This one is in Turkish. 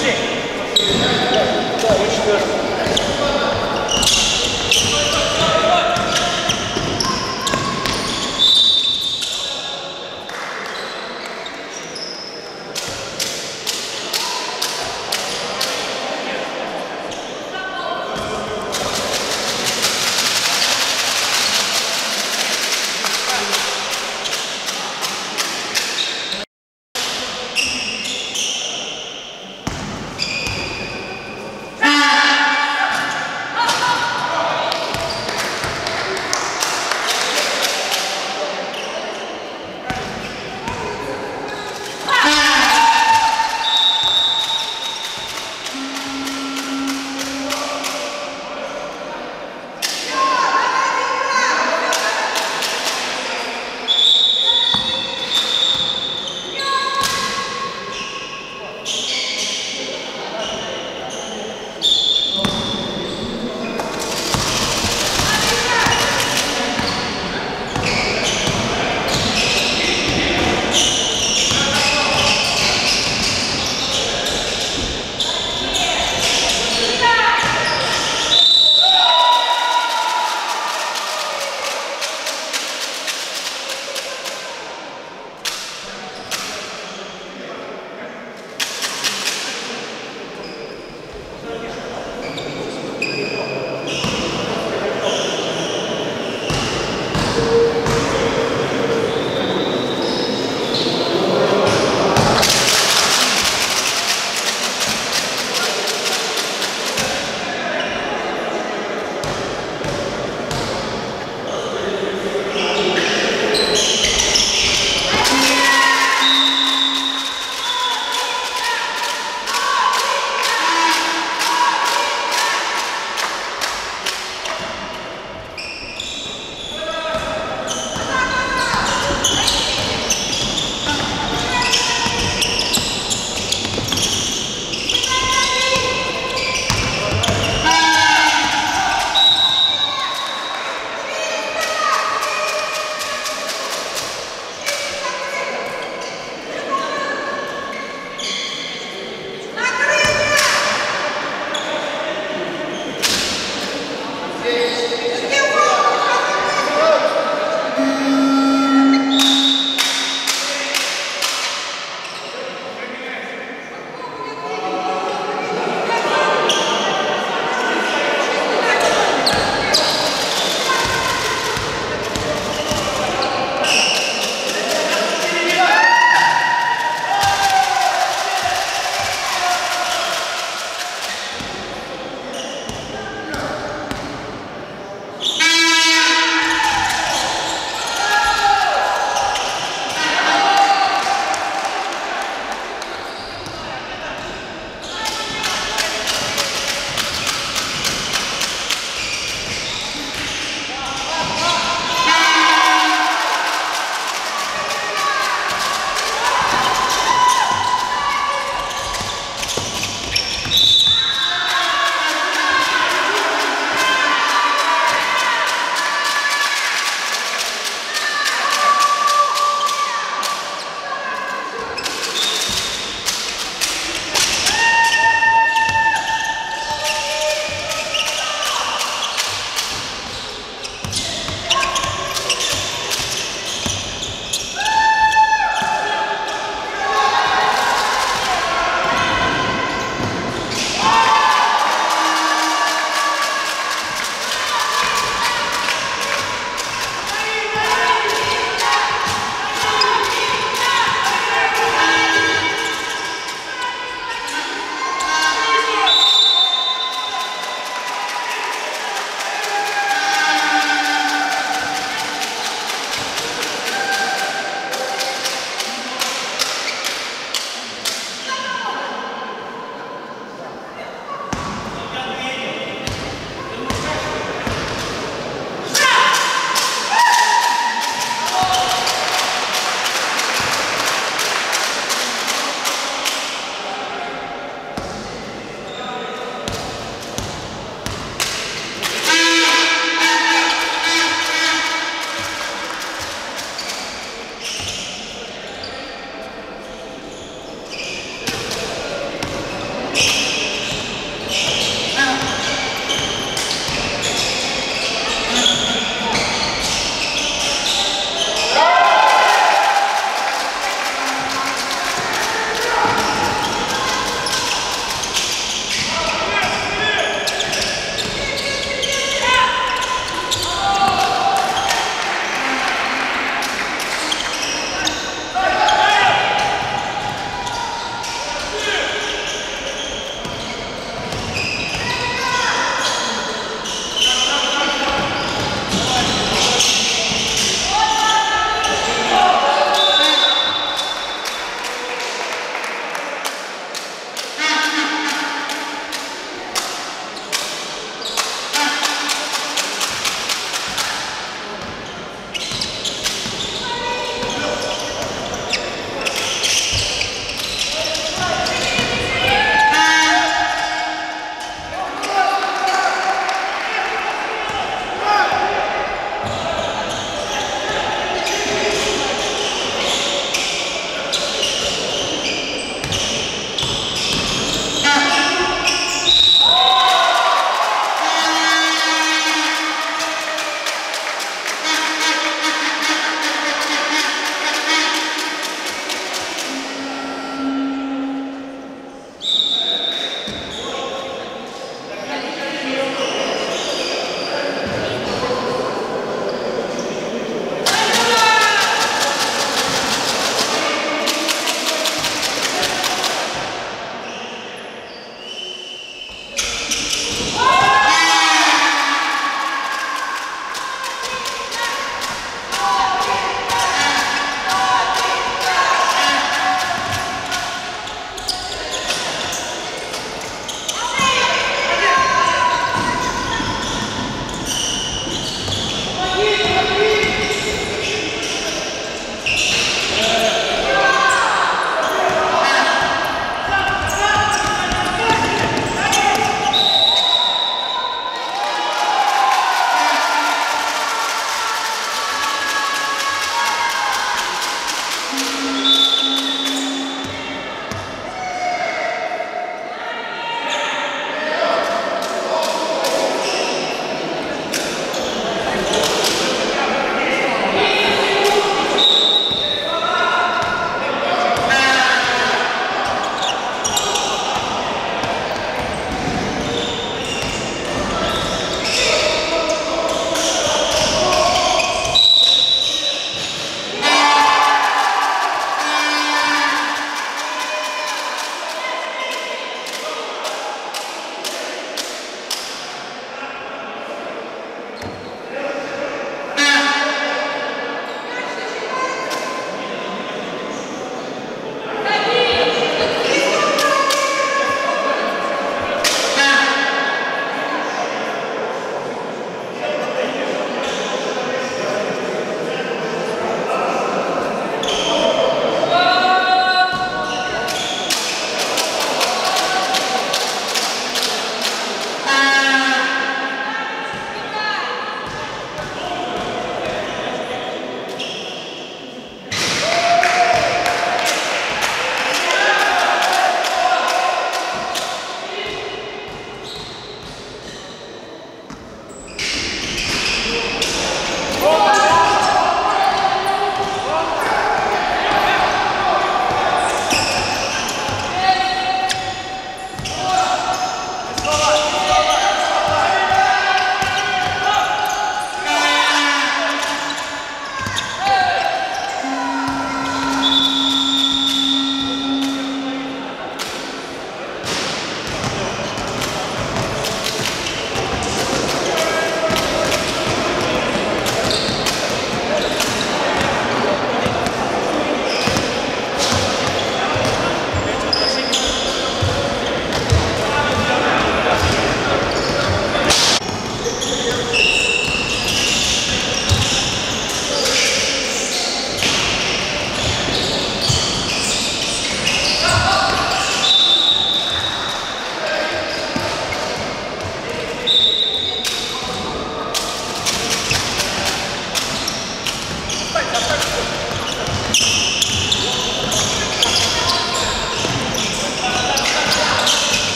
geçecek. Geçmiyorum.